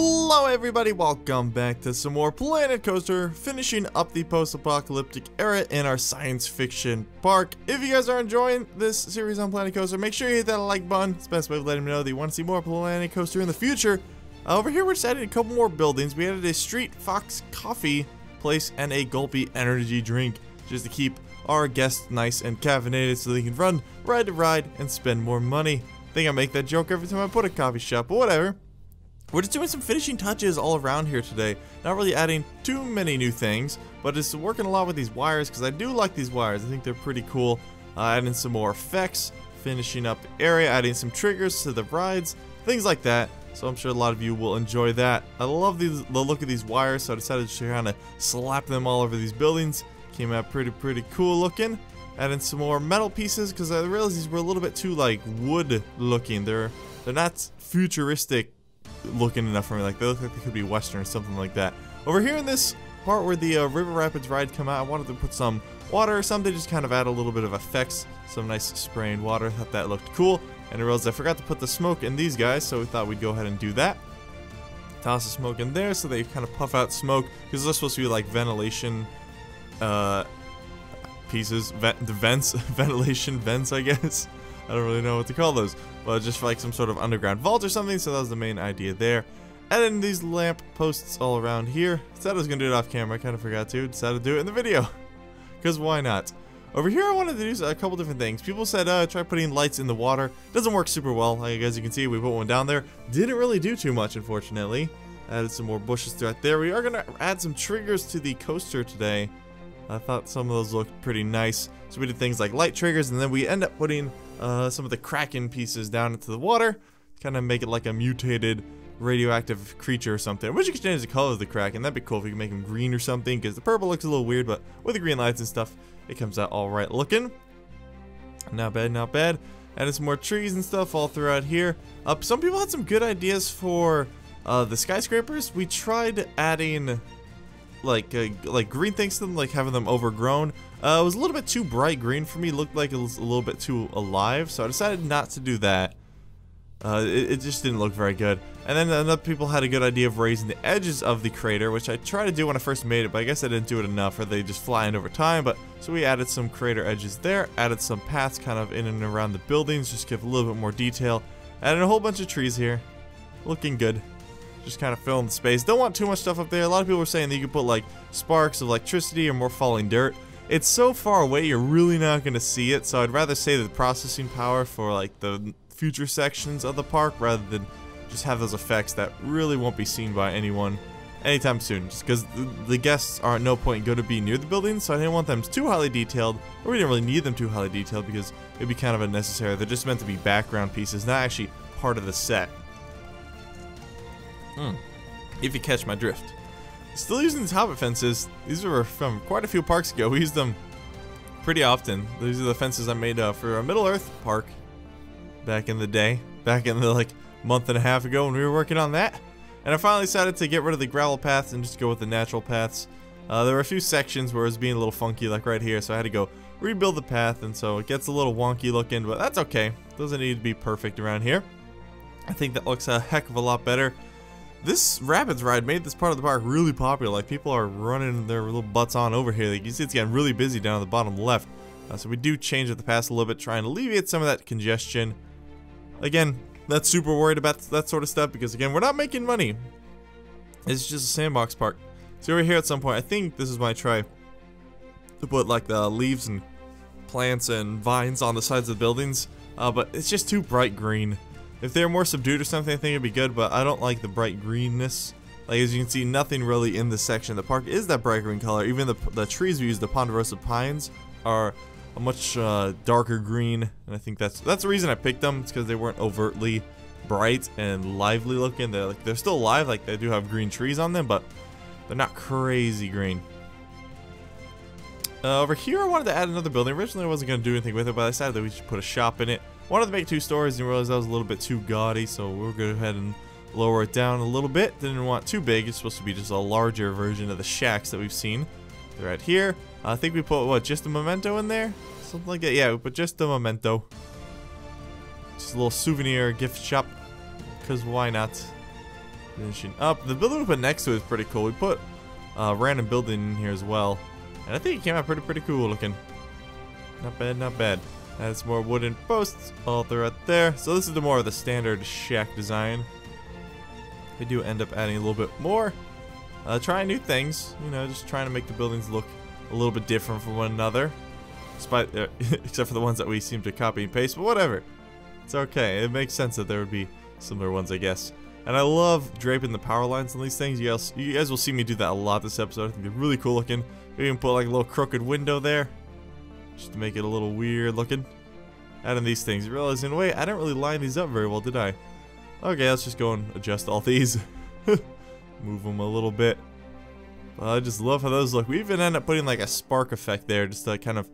Hello everybody, welcome back to some more Planet Coaster, finishing up the post-apocalyptic era in our science fiction park. If you guys are enjoying this series on Planet Coaster, make sure you hit that like button. It's the best way of letting me know that you want to see more Planet Coaster in the future. Uh, over here we're adding a couple more buildings. We added a Street Fox coffee place and a Gulpy energy drink, just to keep our guests nice and caffeinated so they can run, ride to ride, and spend more money. I think I make that joke every time I put a coffee shop, but whatever. We're just doing some finishing touches all around here today. Not really adding too many new things, but just working a lot with these wires because I do like these wires. I think they're pretty cool. Uh, adding some more effects, finishing up area, adding some triggers to the rides, things like that. So I'm sure a lot of you will enjoy that. I love these, the look of these wires, so I decided to kind of slap them all over these buildings. Came out pretty, pretty cool looking. Adding some more metal pieces because I realized these were a little bit too like wood looking. They're they're not futuristic looking enough for me. Like they look like they could be western or something like that. Over here in this part where the uh, River Rapids ride come out, I wanted to put some water or something, just kind of add a little bit of effects. Some nice spraying water. I thought that looked cool. And I realized I forgot to put the smoke in these guys, so we thought we'd go ahead and do that. Toss the smoke in there so they kind of puff out smoke because they're supposed to be like ventilation uh, pieces, vent, the vents, ventilation vents, I guess. I don't really know what to call those, but just like some sort of underground vault or something, so that was the main idea there. And then these lamp posts all around here. Said I was to do it off camera, I kind of forgot to. Decided to do it in the video. Because why not? Over here I wanted to do a couple different things. People said uh, try putting lights in the water. Doesn't work super well. Like, as you can see, we put one down there. Didn't really do too much, unfortunately. Added some more bushes throughout there. We are going to add some triggers to the coaster today. I thought some of those looked pretty nice. So we did things like light triggers, and then we end up putting uh, some of the Kraken pieces down into the water. Kind of make it like a mutated radioactive creature or something. I wish you could change the color of the Kraken. That'd be cool if you could make him green or something, because the purple looks a little weird, but with the green lights and stuff, it comes out alright looking. Not bad, not bad. Added some more trees and stuff all throughout here. Uh, some people had some good ideas for uh, the skyscrapers. We tried adding like uh, like green things to them, like having them overgrown. Uh, it was a little bit too bright green for me. Looked like it was a little bit too alive, so I decided not to do that. Uh, it, it, just didn't look very good. And then other people had a good idea of raising the edges of the crater, which I tried to do when I first made it, but I guess I didn't do it enough, or they just fly in over time. But so we added some crater edges there, added some paths kind of in and around the buildings, just give a little bit more detail. Added a whole bunch of trees here, looking good just kind of fill in the space. Don't want too much stuff up there. A lot of people are saying that you could put like sparks of electricity or more falling dirt. It's so far away, you're really not going to see it, so I'd rather say the processing power for like the future sections of the park rather than just have those effects that really won't be seen by anyone anytime soon. Just because the, the, guests are at no point going to be near the building, so I didn't want them too highly detailed, or we didn't really need them too highly detailed because it'd be kind of unnecessary. They're just meant to be background pieces, not actually part of the set. Hmm. If you catch my drift. Still using these hobbit fences. These were from quite a few parks ago. We used them pretty often. These are the fences I made uh, for a Middle Earth park back in the day. Back in the like month and a half ago when we were working on that. And I finally decided to get rid of the gravel paths and just go with the natural paths. Uh, there were a few sections where it was being a little funky like right here so I had to go rebuild the path and so it gets a little wonky looking but that's okay. Doesn't need to be perfect around here. I think that looks a heck of a lot better. This Rapids ride made this part of the park really popular. Like, people are running their little butts on over here. Like, you see it's getting really busy down at the bottom left. Uh, so we do change up the pass a little bit, trying to alleviate some of that congestion. Again, not super worried about that sort of stuff because, again, we're not making money. It's just a sandbox park. So over here at some point, I think this is my try to put, like, the leaves and plants and vines on the sides of the buildings. Uh, but it's just too bright green. If they're more subdued or something, I think it'd be good, but I don't like the bright greenness. Like, as you can see, nothing really in this section the park is that bright green color. Even the, the trees we use, the ponderosa pines, are a much uh, darker green, and I think that's that's the reason I picked them. It's because they weren't overtly bright and lively looking. They're like they're still alive, like they do have green trees on them, but they're not crazy green. Uh, over here, I wanted to add another building. Originally, I wasn't going to do anything with it, but I decided that we should put a shop in it. Wanted to make two stories and realized that was a little bit too gaudy, so we'll go ahead and lower it down a little bit. Didn't want too big. It's supposed to be just a larger version of the shacks that we've seen. right here. I think we put, what, just a memento in there? Something like that. Yeah, put just a memento. Just a little souvenir gift shop. Because why not? Finishing up. The building we put next to it is pretty cool. We put a random building in here as well. And I think it came out pretty, pretty cool looking. Not bad, not bad. Has more wooden posts all throughout there. So this is the more of the standard shack design. We do end up adding a little bit more. Uh, trying new things, you know, just trying to make the buildings look a little bit different from one another. Despite, uh, except for the ones that we seem to copy and paste, but whatever. It's okay. It makes sense that there would be similar ones, I guess. And I love draping the power lines on these things. You guys, you guys will see me do that a lot this episode. I think they're really cool looking. We even put like a little crooked window there. Just to make it a little weird looking. Adding these things. Realizing, wait, I didn't really line these up very well, did I? Okay, let's just go and adjust all these. Move them a little bit. I just love how those look. We even end up putting like a spark effect there just to kind of...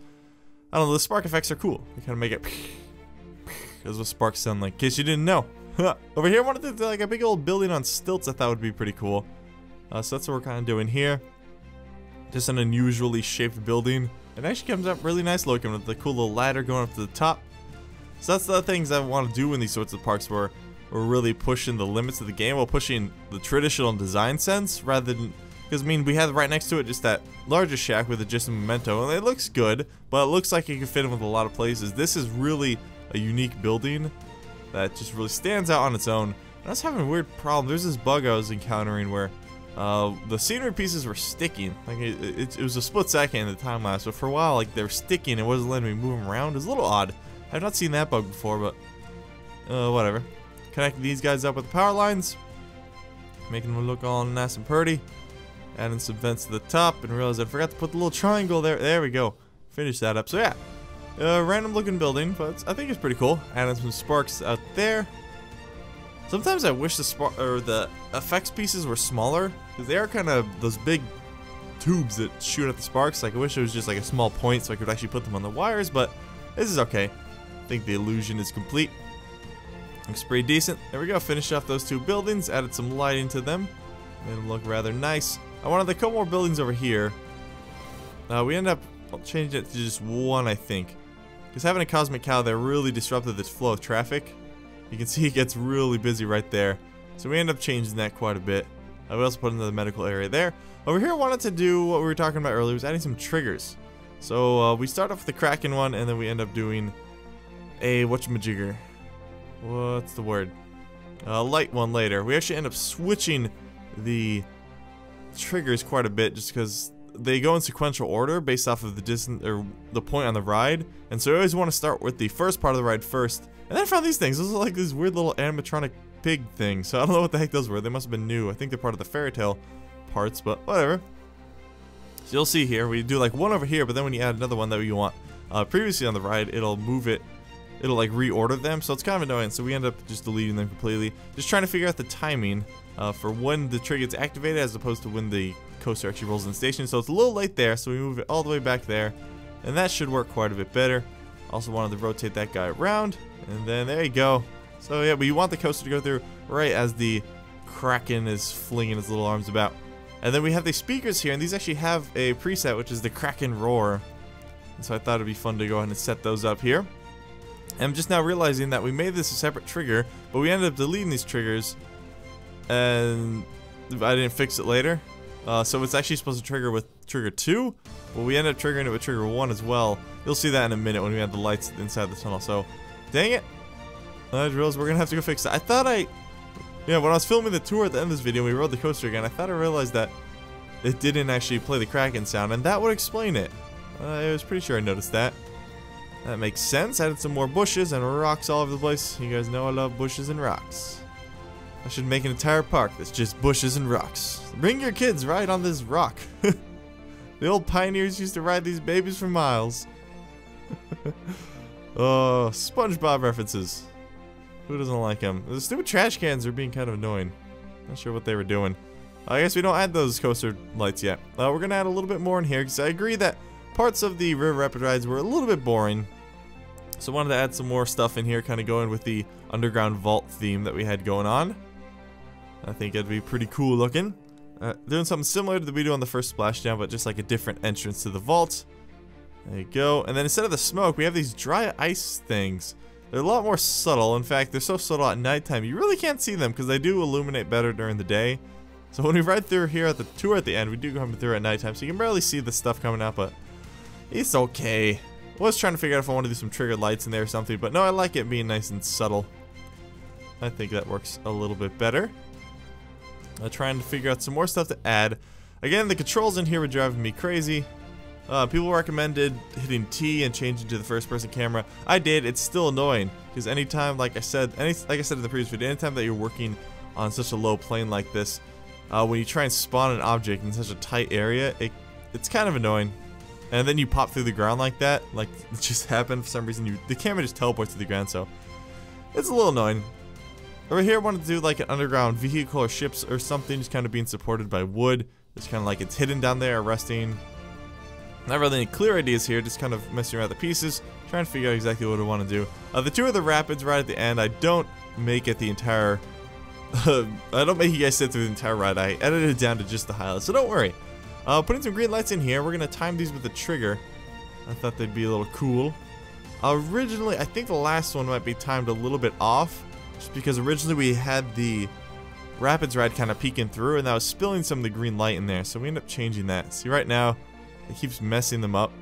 I don't know, the spark effects are cool. They kind of make it... That's what sparks sound like, in case you didn't know. Over here, I wanted to do like a big old building on stilts I thought would be pretty cool. Uh, so that's what we're kind of doing here. Just an unusually shaped building. It actually comes up really nice looking with the cool little ladder going up to the top. So that's the things I want to do in these sorts of parks where we're really pushing the limits of the game while pushing the traditional design sense rather than because I mean we have right next to it just that larger shack with a just a memento and it looks good but it looks like it could fit in with a lot of places. This is really a unique building that just really stands out on its own. And I was having a weird problem. There's this bug I was encountering where uh, the scenery pieces were sticking like it, it, it was a split second in the time lapse but for a while like they were sticking and it wasn't letting me move them around it was a little odd I've not seen that bug before but uh, whatever Connecting these guys up with the power lines. Making them look all nice and pretty. Adding some vents to the top and realize I forgot to put the little triangle there. There we go. Finish that up. So yeah, uh, random looking building, but I think it's pretty cool. Adding some sparks out there. Sometimes I wish the spark or the effects pieces were smaller because they are kind of those big tubes that shoot at the sparks. Like I wish it was just like a small point so I could actually put them on the wires, but this is okay. I think the illusion is complete. Looks pretty decent. There we go, finished off those two buildings, added some lighting to them. Made them look rather nice. I wanted a couple more buildings over here. Uh, we end up changing it to just one, I think. Because having a Cosmic Cow there really disrupted this flow of traffic. You can see it gets really busy right there. So we end up changing that quite a bit. We also put another medical area there. Over here I wanted to do what we were talking about earlier, was adding some triggers. So uh, we start off with the Kraken one, and then we end up doing a whatchamajigger what's the word? A light one later. We actually end up switching the triggers quite a bit just because they go in sequential order based off of the distance or the point on the ride. And so I always want to start with the first part of the ride first. And then I found these things. Those are like these weird little animatronic pig thing. So I don't know what the heck those were. They must have been new. I think they're part of the fairy tale parts, but whatever. So you'll see here, we do like one over here, but then when you add another one that you want uh, previously on the ride, it'll move it it'll like reorder them, so it's kind of annoying. So we end up just deleting them completely. Just trying to figure out the timing uh, for when the trigger gets activated as opposed to when the coaster actually rolls in station. So it's a little late there, so we move it all the way back there. And that should work quite a bit better. Also wanted to rotate that guy around, and then there you go. So yeah, we want the coaster to go through right as the Kraken is flinging his little arms about. And then we have the speakers here, and these actually have a preset, which is the Kraken Roar. And so I thought it'd be fun to go ahead and set those up here. I'm just now realizing that we made this a separate trigger, but we ended up deleting these triggers, and I didn't fix it later. Uh, so it's actually supposed to trigger with trigger 2, but we ended up triggering it with trigger 1 as well. You'll see that in a minute when we have the lights inside the tunnel, so dang it. I realized we're gonna have to go fix that. I thought I, yeah, when I was filming the tour at the end of this video, we rode the coaster again, I thought I realized that it didn't actually play the Kraken sound, and that would explain it. I was pretty sure I noticed that. That makes sense. Added some more bushes and rocks all over the place. You guys know I love bushes and rocks. I should make an entire park that's just bushes and rocks. Bring your kids right on this rock. the old pioneers used to ride these babies for miles. oh, SpongeBob references. Who doesn't like them? The stupid trash cans are being kind of annoying. Not sure what they were doing. I guess we don't add those coaster lights yet. Uh, we're going to add a little bit more in here because I agree that parts of the River Rapid rides were a little bit boring. So I wanted to add some more stuff in here, kind of going with the underground vault theme that we had going on. I think it'd be pretty cool looking. Uh, doing something similar to the video on the first splashdown, but just like a different entrance to the vault. There you go. And then instead of the smoke, we have these dry ice things They're a lot more subtle. In fact, they're so subtle at nighttime, you really can't see them because they do illuminate better during the day. So when we ride through here at the tour at the end, we do come through at nighttime, so you can barely see the stuff coming out, but it's okay. I was trying to figure out if I want to do some triggered lights in there or something, but no, I like it being nice and subtle. I think that works a little bit better. I'm trying to figure out some more stuff to add. Again, the controls in here were driving me crazy. Uh, people recommended hitting T and changing to the first person camera. I did, it's still annoying. Because anytime, like I said, any, like I said in the previous video, anytime that you're working on such a low plane like this, uh, when you try and spawn an object in such a tight area, it, it's kind of annoying. And then you pop through the ground like that, like it just happened for some reason, you the camera just teleports to the ground, so it's a little annoying. Over here, I wanted to do like an underground vehicle or ships or something, just kind of being supported by wood. It's kind of like it's hidden down there, resting. Not really any clear ideas here, just kind of messing around the pieces, trying to figure out exactly what I want to do. Uh, the two of the rapids right at the end, I don't make it the entire... I don't make you guys sit through the entire ride, I edited it down to just the highlights, so don't worry. Uh, putting some green lights in here, we're going to time these with the trigger. I thought they'd be a little cool. Originally, I think the last one might be timed a little bit off, just because originally we had the Rapids ride kind of peeking through and that was spilling some of the green light in there. So we end up changing that. See right now, it keeps messing them up.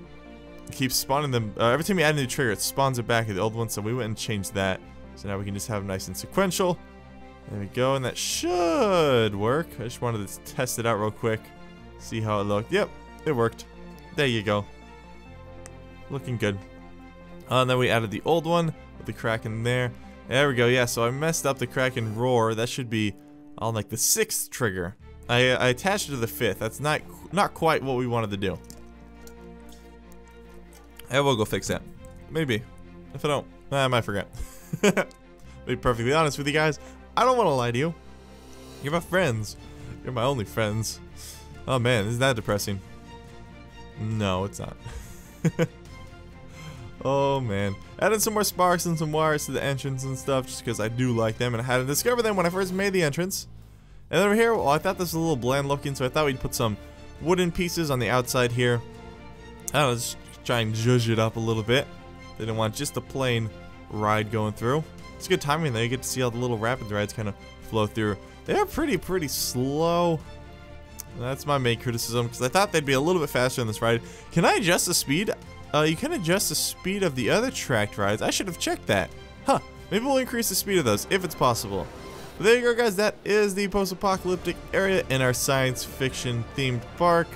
It keeps spawning them. Uh, every time you add a new trigger, it spawns it back at the old one. So we went and changed that. So now we can just have them nice and sequential. There we go. And that should work. I just wanted to test it out real quick. See how it looked. Yep, it worked. There you go. Looking good. Uh, and then we added the old one with the Kraken there. There we go, yeah, so I messed up the Kraken Roar. That should be on like the sixth trigger. I, I attached it to the fifth. That's not not quite what we wanted to do. Eh, I will go fix that. Maybe. If I don't, eh, I might forget. be perfectly honest with you guys, I don't want to lie to you. You're my friends. You're my only friends. Oh man, isn't that depressing? No, it's not. Oh man. Added some more sparks and some wires to the entrance and stuff just because I do like them and I hadn't discovered them when I first made the entrance. And over here, well I thought this was a little bland looking so I thought we'd put some wooden pieces on the outside here. I don't know, just try and zhuzh it up a little bit. They didn't want just a plain ride going through. It's good timing though, you get to see how the little rapid rides kind of flow through. They are pretty, pretty slow. That's my main criticism because I thought they'd be a little bit faster in this ride. Can I adjust the speed? Uh, you can adjust the speed of the other tracked rides. I should have checked that. Huh. Maybe we'll increase the speed of those, if it's possible. But there you go, guys. That is the post-apocalyptic area in our science fiction themed park.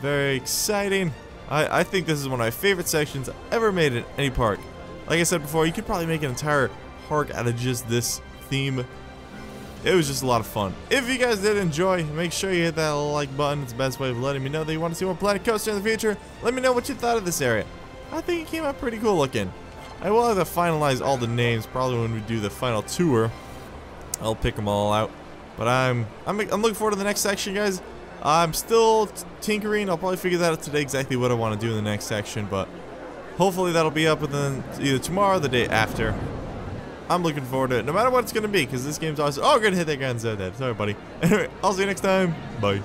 Very exciting. I, I think this is one of my favorite sections ever made in any park. Like I said before, you could probably make an entire park out of just this theme it was just a lot of fun. If you guys did enjoy, make sure you hit that like button. It's the best way of letting me know that you want to see more Planet Coaster in the future. Let me know what you thought of this area. I think it came out pretty cool looking. I will have to finalize all the names probably when we do the final tour. I'll pick them all out. But I'm I'm, I'm looking forward to the next section, guys. I'm still tinkering. I'll probably figure that out today exactly what I want to do in the next section, but hopefully that'll be up within either tomorrow or the day after. I'm looking forward to it, no matter what it's going to be, because this game's awesome. Oh, good hit that gun so dead. Sorry, buddy. Anyway, I'll see you next time. Bye.